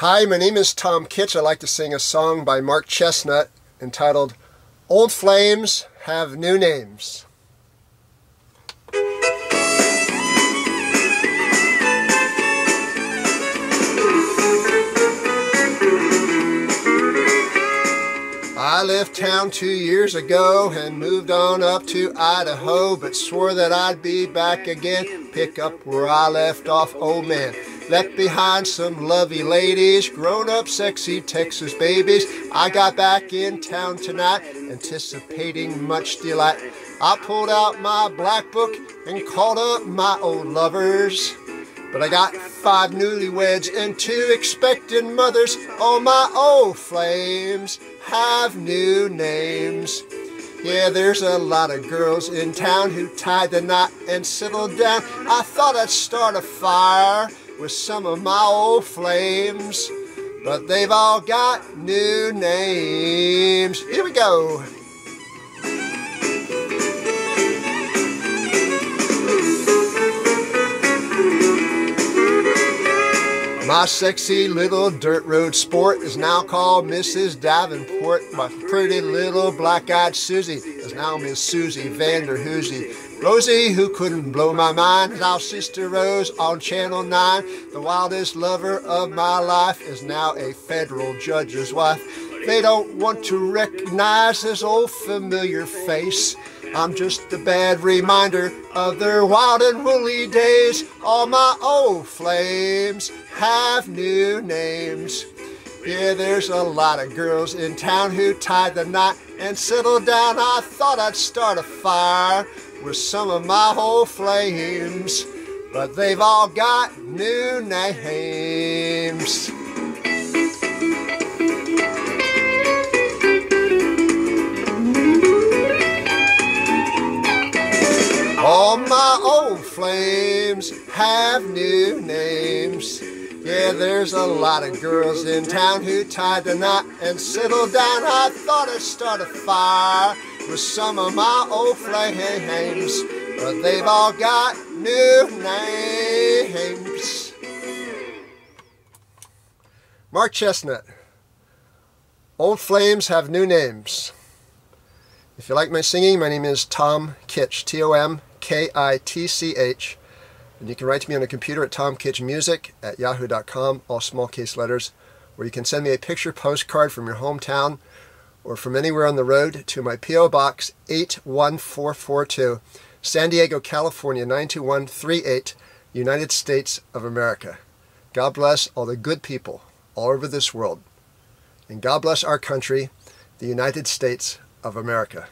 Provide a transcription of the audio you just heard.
Hi, my name is Tom Kitch. I like to sing a song by Mark Chesnutt entitled Old Flames Have New Names. I left town two years ago and moved on up to Idaho, but swore that I'd be back again, pick up where I left off, old man. Left behind some lovely ladies, grown up sexy Texas babies. I got back in town tonight, anticipating much delight. I pulled out my black book and called up my old lovers. But I got five newlyweds and two expectant mothers. All my old flames have new names. Yeah, there's a lot of girls in town who tied the knot and settled down. I thought I'd start a fire with some of my old flames, but they've all got new names. Here we go. My sexy little dirt road sport is now called Mrs. Davenport. My pretty little black-eyed Susie is now Miss Susie Vanderhoosie. Rosie, who couldn't blow my mind, is now Sister Rose on Channel 9. The wildest lover of my life is now a federal judge's wife. They don't want to recognize this old familiar face. I'm just a bad reminder of their wild and woolly days. All my old flames have new names. Yeah, there's a lot of girls in town who tied the knot and settled down. I thought I'd start a fire with some of my old flames, but they've all got new names. Flames have new names. Yeah, there's a lot of girls in town who tied the knot and settled down. I thought I'd start a fire with some of my old flames, but they've all got new names. Mark Chesnutt. Old flames have new names. If you like my singing, my name is Tom Kitch, T-O-M-K-I-T-C-H. And you can write to me on a computer at tomkitchmusic at yahoo.com, all small case letters, or you can send me a picture postcard from your hometown or from anywhere on the road to my P.O. Box 81442, San Diego, California 92138, United States of America. God bless all the good people all over this world. And God bless our country, the United States of America.